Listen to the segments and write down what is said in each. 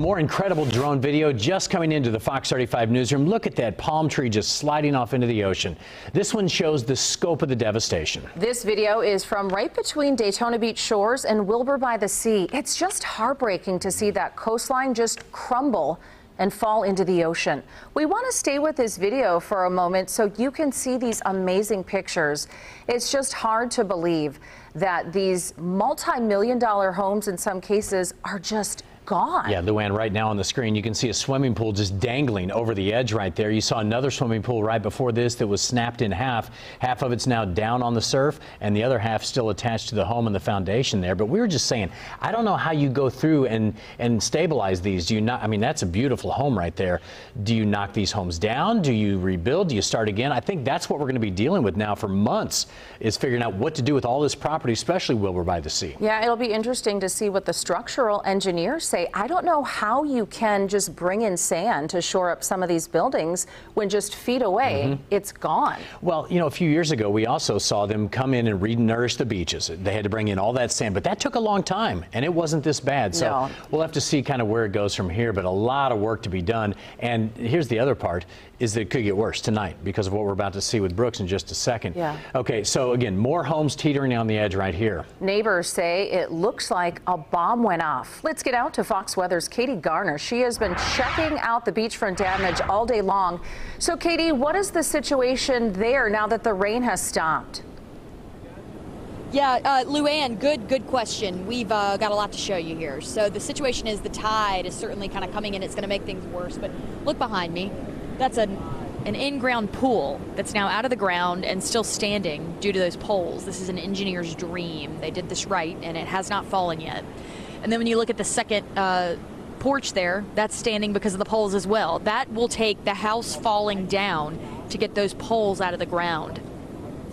More incredible drone video just coming into the Fox 35 newsroom. Look at that palm tree just sliding off into the ocean. This one shows the scope of the devastation. This video is from right between Daytona Beach shores and Wilbur by the Sea. It's just heartbreaking to see that coastline just crumble and fall into the ocean. We want to stay with this video for a moment so you can see these amazing pictures. It's just hard to believe that these multi-million dollar homes in some cases are just gone. Yeah, Luann, right now on the screen, you can see a swimming pool just dangling over the edge right there. You saw another swimming pool right before this that was snapped in half. Half of it's now down on the surf, and the other half still attached to the home and the foundation there. But we were just saying, I don't know how you go through and, and stabilize these. Do you not? I mean, that's a beautiful home right there. Do you knock these homes down? Do you rebuild? Do you start again? I think that's what we're going to be dealing with now for months is figuring out what to do with all this property, especially Wilbur by the Sea. Yeah, it'll be interesting to see what the structural engineers say, I don't know how you can just bring in sand to shore up some of these buildings when just feet away mm -hmm. it's gone. Well, you know, a few years ago, we also saw them come in and re-nourish the beaches. They had to bring in all that sand, but that took a long time, and it wasn't this bad. So no. we'll have to see kind of where it goes from here, but a lot of work to be done. And here's the other part, is that it could get worse tonight because of what we're about to see with Brooks in just a second. Yeah. Okay, so again, more homes teetering on the edge right here. Neighbors say it looks like a bomb went off. Let's get out to Fox Weather's Katie Garner. She has been checking out the beachfront damage all day long. So, Katie, what is the situation there now that the rain has stopped? Yeah, uh, Luann, good, good question. We've uh, got a lot to show you here. So the situation is the tide is certainly kind of coming in. It's going to make things worse. But look behind me. That's an an in-ground pool that's now out of the ground and still standing due to those poles. This is an engineer's dream. They did this right, and it has not fallen yet. And then when you look at the second uh, porch there, that's standing because of the poles as well. That will take the house falling down to get those poles out of the ground.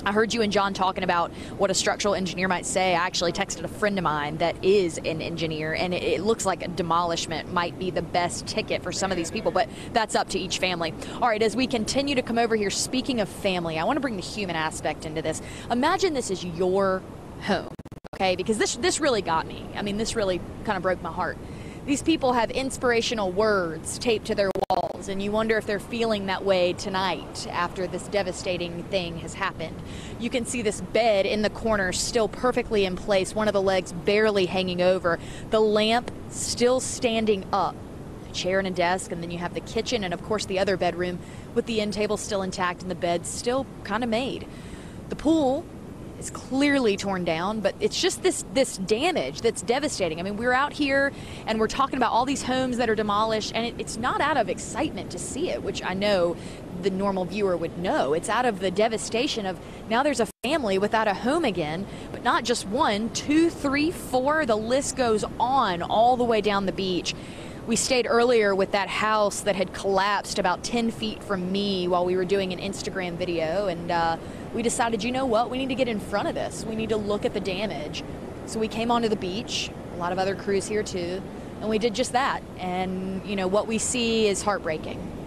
I heard you and John talking about what a structural engineer might say. I actually texted a friend of mine that is an engineer, and it, looks like a demolishment might be the best ticket for some of these people, but that's up to each family. All right, as we continue to come over here, speaking of family, I want to bring the human aspect into this. Imagine this is your home, okay? Because this this really got me. I mean, this really kind of broke my heart. These people have inspirational words taped to their walls, and you wonder if they're feeling that way tonight after this devastating thing has happened. You can see this bed in the corner still perfectly in place, one of the legs barely hanging over, the lamp still standing up, a chair and a desk, and then you have the kitchen and, of course, the other bedroom with the end table still intact and the bed still kind of made. The pool is clearly torn down, but it's just this this damage that's devastating. I mean, we're out here and we're talking about all these homes that are demolished, and it, it's not out of excitement to see it, which I know the normal viewer would know. It's out of the devastation of now there's a family without a home again, but not just one, two, three, four. The list goes on all the way down the beach. We stayed earlier with that house that had collapsed about 10 feet from me while we were doing an Instagram video, and uh, we decided, you know what, we need to get in front of this. We need to look at the damage. So we came onto the beach, a lot of other crews here too, and we did just that. And, you know, what we see is heartbreaking.